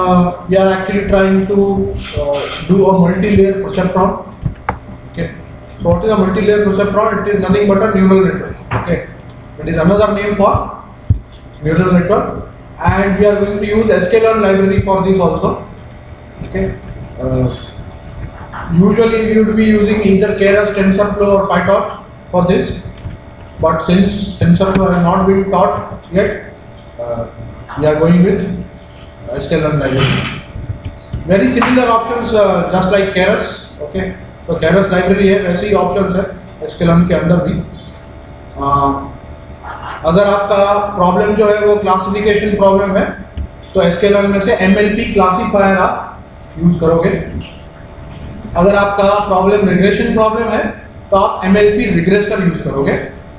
uh, we are actually trying to uh, do a multi-layer perceptron. Okay. So what is a multi-layer perceptron? It is nothing but a neural network. Okay. It is another name for neural network, and we are going to use sklearn library for this also. Okay. Uh, usually we would be using either Keras, TensorFlow or PyTorch for this, but since TensorFlow has not been taught yet, uh, we are going with sklearn library. Very similar options uh, just like Keras. Okay. तो Keras library है वैसे ही options है sklearn के अंदर भी uh, अगर आपका problem जो है वो क्लासिफिकेशन प्रॉब्लम है तो एसकेएलआर में से एमएलपी क्लासिफायर आप यूज़ करोगे अगर आपका प्रॉब्लम रिग्रेशन प्रॉब्लम है तो आप एमएलपी रिग्रेसर यूज़ करोगे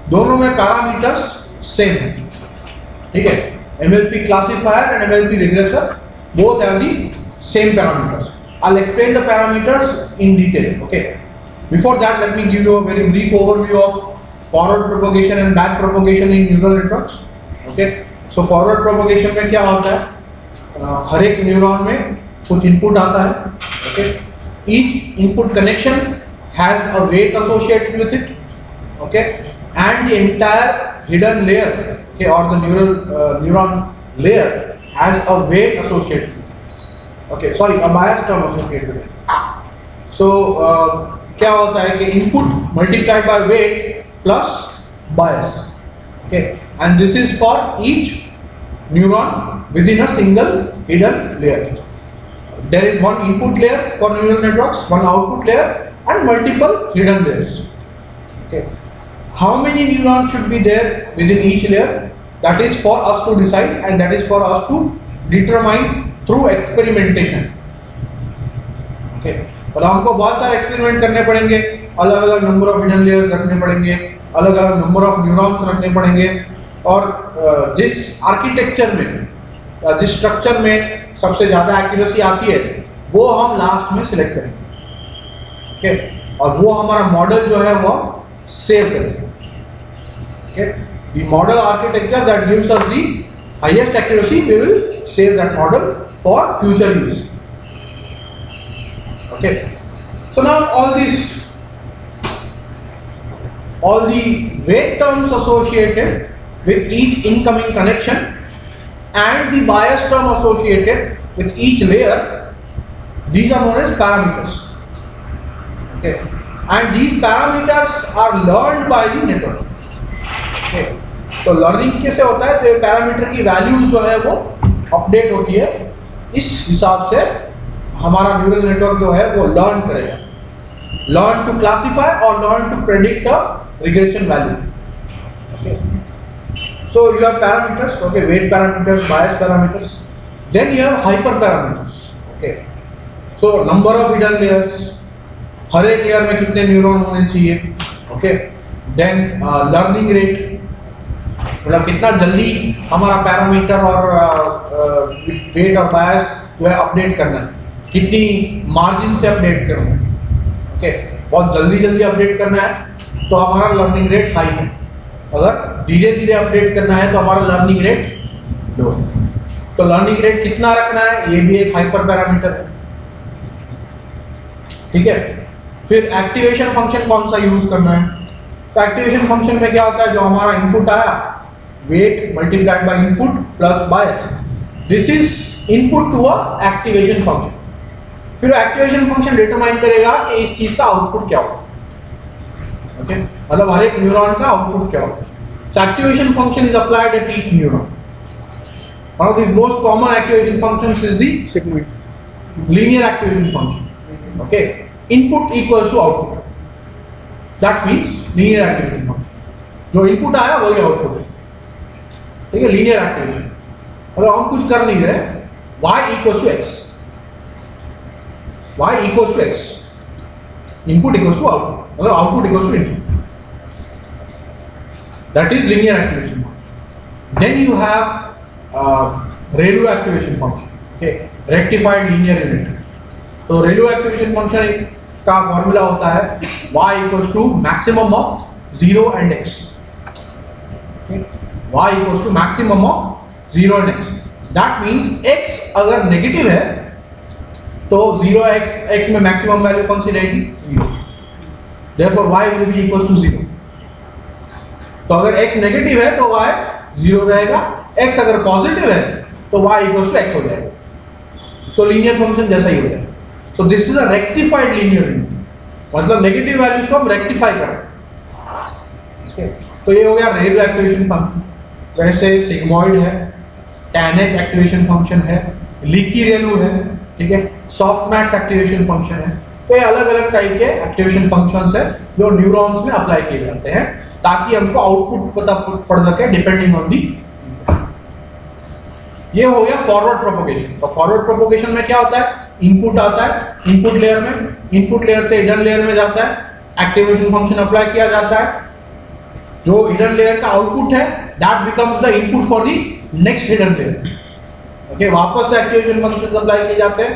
दोनों में पैरामीटर्स सेम है ठीक है MLP classifier and MLP regressor both have the same parameters. I'll explain the parameters in detail, okay? Before that, let me give you a very brief overview of forward propagation and back propagation in neural networks okay so forward propagation में क्या होता है? हर एक neuron में कुछ input आता है okay each input connection has a weight associated with it okay and the entire hidden layer okay or the neural uh, neuron layer has a weight associated okay sorry a bias term associated with it so uh, क्या होता है कि input multiplied by weight plus bias okay and this is for each neuron within a single hidden layer there is one input layer for neural networks one output layer and multiple hidden layers okay How many neurons should be there within each layer? That is for us to decide and that is for us to determine through experimentation. Okay. और हमको बहुत सारे experiment करने पड़ेंगे। अलग अलग number of hidden layers रखने पड़ेंगे। अलग अलग नंबर ऑफ़ न्यूरॉन्स रखने पड़ेंगे। और जिस आर्किटेक्चर में जिस स्ट्रक्चर में सबसे ज़्यादा एक्यूरेसी आती है, वो हम लास्ट में सिलेक्ट करेंगे। ओके और वो हमारा मॉडल जो है, वो सेव करेंगे। Okay the model architecture that gives us the highest accuracy we will save that model for future use. Okay? So now all these all the weight terms associated with each incoming connection and the bias term associated with each layer these are known as parameters. Okay? And these parameters are learned by the network तो learning कैसे होता है? तो ये parameter की values जो है वो अपडेट होती है। इस हिसाब से हमारा न्यूरल नेटवर्क जो है वो लर्न करेगा। लर्न टू क्लासीफाई और learn to predict regression value so you have parameters okay weight parameters bias parameters then you have hyper parameters okay so number of hidden layers हर एक layer में कितने neuron होने चाहिए okay then learning rate मतलब कितना जल्दी हमारा parameter और वेट और बायस जो है अपडेट करना है। कितनी मार्जिन से अपडेट करना है ओके बहुत जल्दी जल्दी अपडेट करना है तो हमारा लर्निंग रेट हाई है। अगर धीरे धीरे अपडेट करना है तो हमारा लर्निंग रेट लो तो लर्निंग रेट कितना रखना है? ये भी एक हाइपर पैरामीटर है। ठीक है? फिर एक्टिवेशन फ़ंक्शन कौन सा यूज़ करना है? तो एक्टिवेशन फ़ंक्शन में क्या होता है? जो हमारा इनपुट आया weight multiplied by input plus bias this is input to a activation function फिर एक्टिवेशन फ़ंक्शन डिटरमाइन करेगा कि इस चीज़ का आउटपुट क्या होगा। ओके मतलब हर एक न्यूरॉन का आउटपुट क्या होगा। So activation function is applied at each neuron one of the most common activation functions is the segment linear activation function. Okay? Input equals to output. That means linear activation function. जो input आया वही output है। ठीक है linear activation और हम कुछ कर नहीं रहे। y equal to x y equal to x input equal to output मतलब output equal to input that is linear activation function then you have ReLU activation function okay rectified linear unit तो ReLU activation function का formula होता है y equal to maximum of zero and x y equals to maximum of 0 and x. That means x अगर negative है तो zero x x में maximum value कौन सी रहेगी? Zero therefore, y will be equals to zero तो अगर x negative है तो y ज़ीरो रहेगा। x अगर पॉजिटिव है तो y इक्वल्स टू x हो जाएगा। तो लीनियर फ़ंक्शन जैसा ही हो जाएगा। So this is a rectified linear मतलब नेगेटिव वैल्यूज़ को हम रेक्टिफाई कर okay? तो ये हो गया रेल एक्टिवेशन फ़ंक्शन वैसे सिग्मॉइड है h एक्टिवेशन फ़ंक्शन है, लीकी रेलू है, ठीक है, सॉफ्ट मैक्स एक्टिवेशन फ़ंक्शन है। तो ये अलग अलग टाइप के एक्टिवेशन फ़ंक्शन है जो न्यूरॉन्स में अप्लाई किए जाते हैं, ताकि हमको आउटपुट पता पड़ सके डिपेंडिंग ऑन दी ये हो गया फॉरवर्ड प्रोपोगेशन तो फॉरवर्ड प्रोपोगेशन में क्या होता है? इनपुट आता है इनपुट लेयर में इनपुट लेयर से हिडन लेयर में जाता है एक्टिवेशन फ़ंक्शन अप्लाई किया जाता है। जो इडन लेयर का आउटपुट है that becomes the input for the next hidden layer okay वापस से एक्टिवेशन फ़ंक्शन अप्लाई किए जाते हैं।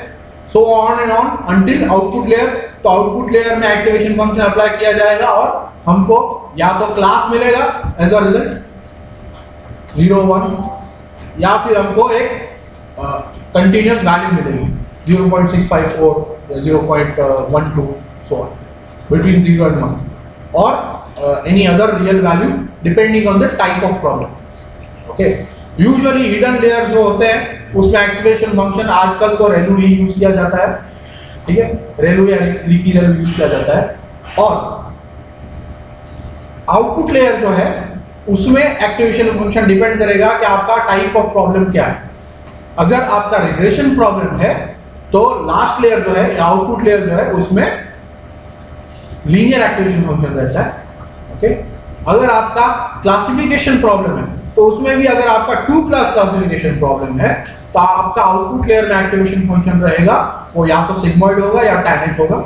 So on and on until output layer तो आउटपुट लेयर में एक्टिवेशन फ़ंक्शन अप्लाई किया जाएगा और हमको या तो क्लास मिलेगा as a result zero one या फिर हमको एक कंटिन्यूस वैल्यू मिलेगी। Zero point six five four zero point one two so between zero and one और any other real value depending on the type of problem okay usually hidden layer जो होते हैं, उसमें एक्टिवेशन फ़ंक्शन आजकल तो रेलू ही use किया जाता है। ठीक है? रेलू या लीकी रेलू यूज़ किया जाता है। और आउटपुट लेयर जो है, उसमें एक्टिवेशन फ़ंक्शन डिपेंड करेगा कि आपका टाइप ऑफ़ प्रॉब्लम क्या है। अगर आपका रिग्रेशन प्रॉब्लम है तो लास्ट लेयर जो है आउटपुट लेयर जो है, उसमें लीनियर एक्टिवेशन फ़ंक्शन रहता है। ओके अगर आपका क्लासिफिकेशन प्रॉब्लम है तो उसमें भी अगर आपका टू क्लास क्लासिफिकेशन प्रॉब्लम है तो आपका आउटपुट लेयर में एक्टिवेशन फ़ंक्शन रहेगा, वो या तो सिग्मॉइड होगा या टैनेट होगा,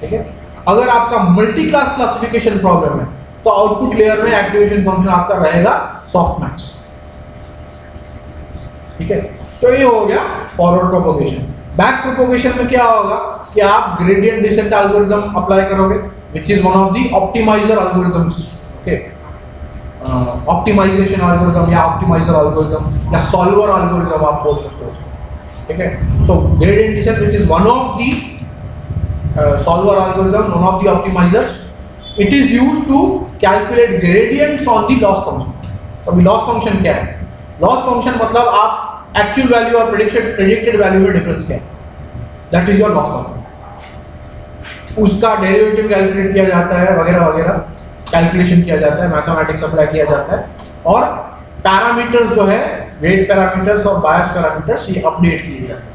ठीक है? अगर आपका मल्टी क्लास क्लासिफिकेशन प्रॉब्लम है तो आउटपुट लेयर में एक्टिवेशन फ़ंक्शन आपका रहेगा सॉफ्ट मैक्स ठीक है? तो ये हो गया फॉरवर्ड प्रोपोगेशन बैक प्रोपोगेशन में क्या होगा कि आप ग्रेडियंट डिसेंट एल्गोरिथम अप्लाई करोगे which is one of the optimizer algorithms okay optimization algorithm या ऑप्टिमाइजर एल्गोरिथम या सॉल्वर एल्गोरिथम आप बोल सकते हो ठीक है? तो gradient descent which is one of the solver algorithm one of the optimizers is used to calculate gradients on the loss function. तो अभी loss function क्या है? Loss function मतलब आप actual value और predicted predicted value में difference क्या है? That is your loss function. उसका डेरिवेटिव कैलकुलेट किया जाता है, वगैरह वगैरह। कैलकुलेशन किया जाता है मैथमेटिक्स अप्लाई किया जाता है। और पैरामीटर्स जो है वेट पैरामीटर्स और बायस पैरामीटर्स ये अपडेट किए जाते हैं।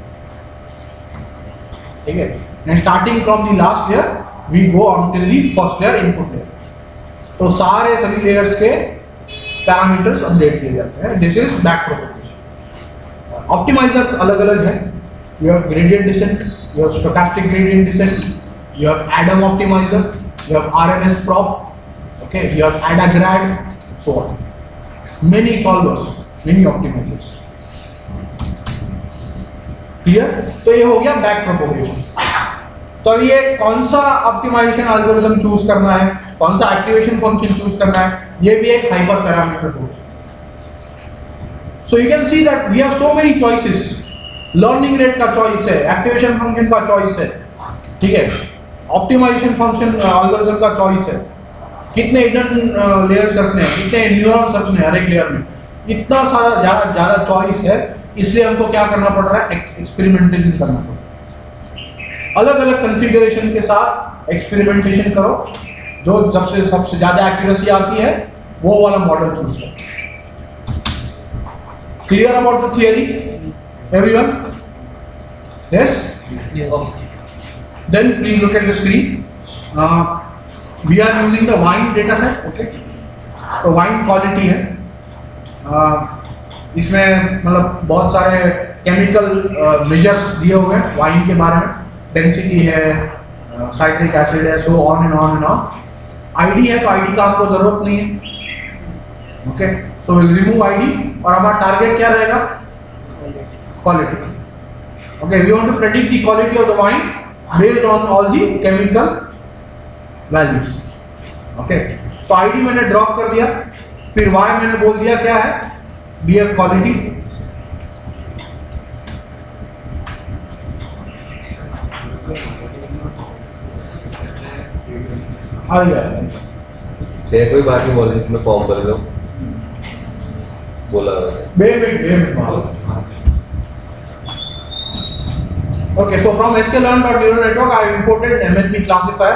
ठीक है? And starting from the last layer we go until the first layer input layer तो सारे सभी लेयर्स के पैरामीटर्स अपडेट किए जाते हैं। This is back propagation optimizers अलग अलग हैं। You have gradient descent, you have stochastic gradient descent, you have adam optimizer, you have rms prop okay, you have adagrad, so on. Many solvers, many optimizers. Clear? तो ये हो गया back propagation तो अब ये कौन सा ऑप्टिमाइजेशन एल्गोरिथम चूज़ करना है? कौन सा एक्टिवेशन फ़ंक्शन चूज़ करना है? ये भी एक hyper parameter tool so you can see that we have so many choices learning rate का चॉइस है एक्टिवेशन फ़ंक्शन का चॉइस है. ठीक है? ऑप्टिमाइजेशन फ़ंक्शन एल्गोरिथम का चॉइस है. कितने हिडन लेयर्स रखने हैं कितने न्यूरॉन्स रखने हैं हर एक लेयर में। इतना सारा ज़्यादा ज़्यादा चॉइस है इसलिए हमको क्या करना पड़ रहा है? एक्सपेरिमेंटेशन करना पड़ रहा है। अलग अलग कॉन्फ़िगरेशन के साथ एक्सपेरिमेंटेशन करो। जो जब से सबसे ज़्यादा एक्यूरेसी आती है वो वाला मॉडल चूज़ करो। Clear about the theory everyone yes then please look at the screen we are using the wine data set okay तो वाइन क्वालिटी है। इसमें मतलब बहुत सारे केमिकल मेजर्स दिए हुए हैं वाइन के बारे में। डेंसिटी है साइट्रिक एसिड है so on and on and on ID है तो आईडी का आपको ज़रूरत नहीं है okay so will remove ID और हमारा टारगेट क्या रहेगा? Quality okay we want to predict the quality of the wine based on all the chemical values okay तो आईडी मैंने ड्रॉप कर दिया फिर वाई मैंने बोल दिया क्या है? बी एफ़ क्वालिटी कोई बात नहीं बोल रही तुम्हें फॉर्म कर लो। बोला बे minute bay minute okay so from sklearn.neural network i imported mnp classifier.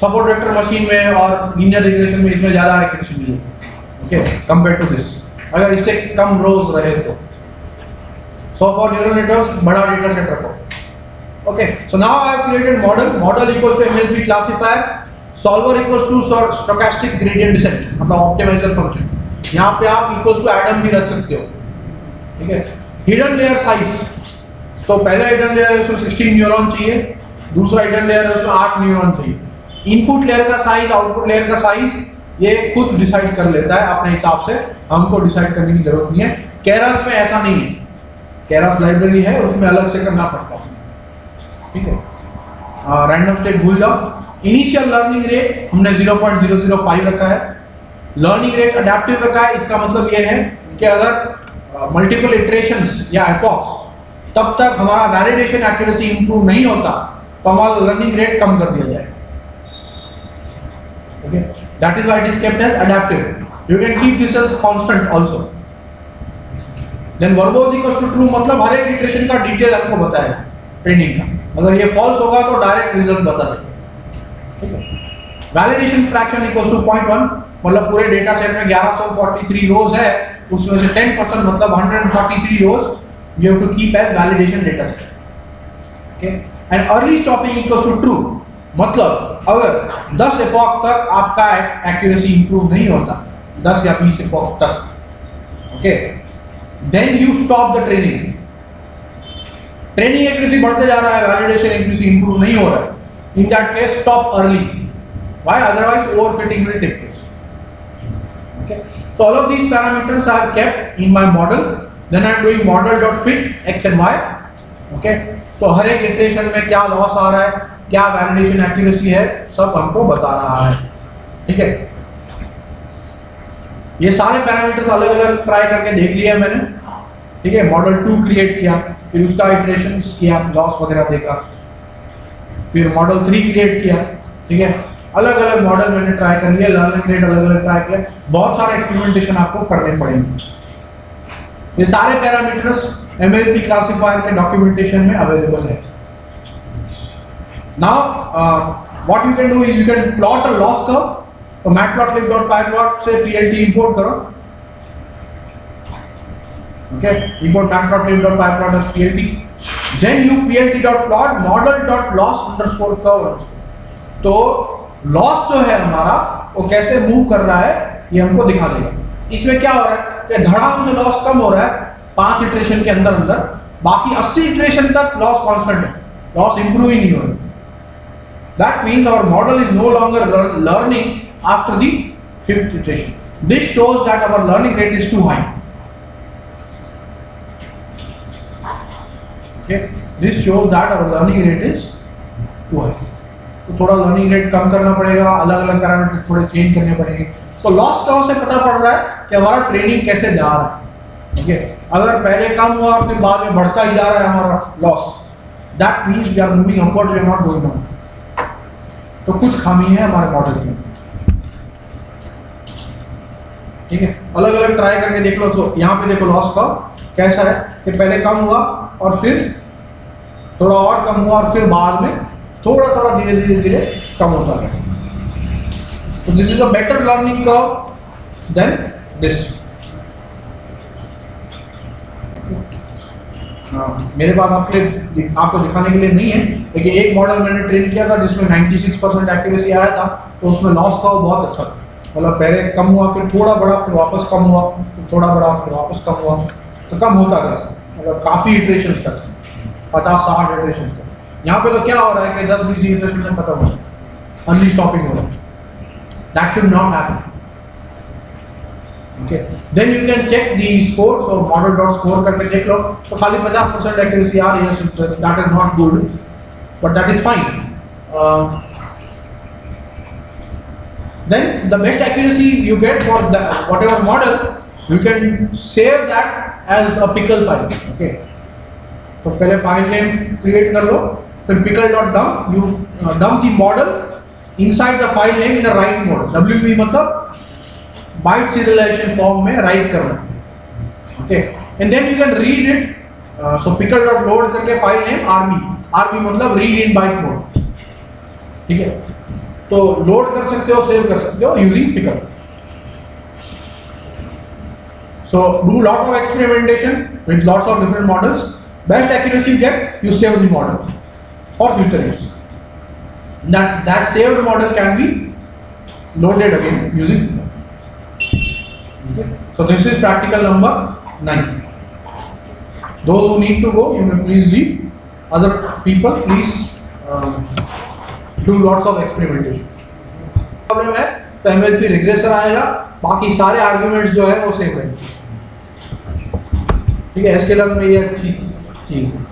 Support vector machine में और लीनियर रिग्रेशन में इसमें ज़्यादा एक्यूरेसी नहीं ओके कंपेयर टू दिस अगर इससे कम रोज रहे तो। सो फॉर न्यूरल नेटवर्क्स बड़ा डेटा सेट रखो। Okay so now I have created model model equals to MLP classifier solver equals to stochastic gradient descent मतलब ऑप्टिमाइजर फ़ंक्शन यहाँ पे आप इक्वल्स टू एटम भी रख सकते हो। ठीक है? हिडन लेयर साइज़ तो पहला हिडन लेयर है, उसमें 16 न्यूरॉन चाहिए। दूसरा हिडन लेयर है, उसमें 8 न्यूरॉन चाहिए। इनपुट लेयर का साइज़ आउटपुट लेयर का साइज़ ये खुद डिसाइड कर लेता है अपने हिसाब से। हमको डिसाइड करने की ज़रूरत नहीं है। कैरस में ऐसा नहीं है। कैरस लाइब्रेरी है, उसमें अलग से करना पड़ता है। ठीक है? रैंडम स्टेट भूल जाओ। इनिशियल लर्निंग रेट हमने 0.005 रखा है। लर्निंग रेट अडेप्टिव रखा है, इसका मतलब ये है कि अगर मल्टीपल इटरेशंस या एपॉक्स तब तक हमारा वैलिडेशन एक्यूरेसी इंप्रूव नहीं होता तो हमारा लर्निंग रेट कम कर दिया जाए okay that is why it is kept as adaptive. You can keep this as constant also. Then verbose equals to true मतलब हर एक इटरेशन का डिटेल आपको बताएगा ट्रेनिंग का। अगर ये फॉल्स होगा तो डायरेक्ट रिज़ल्ट बता देगा ठीक है? वैलिडेशन फ्रैक्शन इक्वल्स टू 0.1 मतलब पूरे डेटा सेट में 1143 रोज है, उसमें से 10 परसेंट मतलब 143 rows you have to keep as validation data set okay and early stopping equals to true मतलब अगर 10 एपॉक तक आपका एक्यूरेसी इंप्रूव नहीं होता 10 या 20 एपॉक तक okay then you stop the training training accuracy बढ़ते जा रहा है वैलिडेशन एक्यूरेसी इंप्रूव नहीं हो रहा है। In that case stop early why otherwise overfitting will take place okay? So, all of these parameters are kept in my model. Then i'm doing model dot fit, x and y. Okay? तो हर एक iteration में क्या loss आ रहा है? क्या validation accuracy है, सब हमको बता रहा है। ठीक है? ये सारे पैरामीटर्स अलग अलग ट्राई करके देख लिया मैंने। ठीक है? मॉडल टू क्रिएट किया, फिर उसका इटरेशन किया लॉस वगैरह देखा। फिर मॉडल थ्री क्रिएट किया, ठीक है? अलग अलग मॉडल मैंने ट्राई कर लिया लर्निंग रेट अलग अलग ट्राई किया। बहुत सारे एक्सपेरिमेंटेशन आपको करने पड़ेंगे। ये सारे पैरामीटर्स एमएलपी क्लासिफायर के डॉक्यूमेंटेशन में अवेलेबल है। Now what you can do is you can plot a loss curve तो matplotlib.pyplot से plt इंपोर्ट करो okay, import matplotlib.pyplot as plt then you plt.plot model.loss underscore curve तो loss जो है हमारा, वो कैसे मूव कर रहा है, ये हमको दिखा देगा। इसमें क्या हो रहा है कि धड़ाम से लॉस कम हो रहा है, पाँच इटरेशन के अंदर अंदर बाकी 80 इटरेशन तक लॉस कांस्टेंट है। लॉस इंप्रूव ही नहीं हो रहा। That means our model is no longer learning after the fifth iteration this shows that our learning rate is too high okay? This shows that our learning rate is too high. तो थोड़ा learning rate कम करना पड़ेगा अलग अलग parameters थोड़े change करने पड़ेंगे। तो लॉस कर्व से पता पड़ रहा है कि हमारा ट्रेनिंग कैसे जा रहा है। ओके अगर पहले कम हुआ और फिर बाद में बढ़ता ही जा रहा है हमारा loss that means we are moving upward we are not going down तो कुछ खामी है हमारे मॉडल में ठीक है? अलग अलग ट्राई करके देख लो। तो यहाँ पे देखो लॉस का कैसा है कि पहले कम हुआ और फिर थोड़ा और कम हुआ और फिर बाद में थोड़ा थोड़ा धीरे धीरे धीरे कम होता है तो this is a better learning curve then this मेरे पास आपके आपको दिखाने के लिए नहीं है, लेकिन एक मॉडल मैंने ट्रेन किया था जिसमें 96 परसेंट एक्यूरेसी आया था तो उसमें लॉस कर्व बहुत अच्छा था। मतलब पहले कम हुआ, फिर थोड़ा बड़ा, फिर वापस कम हुआ, थोड़ा बड़ा, फिर वापस कम हुआ तो कम होता गया। मतलब काफ़ी इटरेशन तक। पचास, साठ इटरेशन तक। यहाँ पे तो क्या हो रहा है कि 10 बीस इंटरेस्ट में खत्म हो रहा है। अर्ली स्टॉपिंग हो रहा है। That should not happen okay then you can check the score so model dot score करके चेक लो. तो खाली पचास परसेंट एक्यूरेसी आ रही है that is not good but that is fine then the best accuracy you get for whatever model you can save that as a pickle file okay तो पहले फ़ाइल नेम क्रिएट कर लो. फिर pickle dot dump you dump the model inside the file name in write mode W B मतलब byte serialization form में write करना। Okay and then you can read it so pickle dot load करके file name R B R B मतलब read in byte mode ठीक है? तो load कर सकते हो सेव कर सकते हो using pickle so do lot of experimentation with lots of different models best accuracy get you save the model for future use that that saved model can be loaded again using so this is practical number 9 those who need to go you may please leave other people please um, do lots of experimentation problem है तो MLP regressor आएगा बाकी सारे arguments जो है वो same रहेंगे ठीक है इसके लिए में ये अच्छी चीज़ है